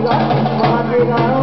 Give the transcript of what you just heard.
माहेग माहे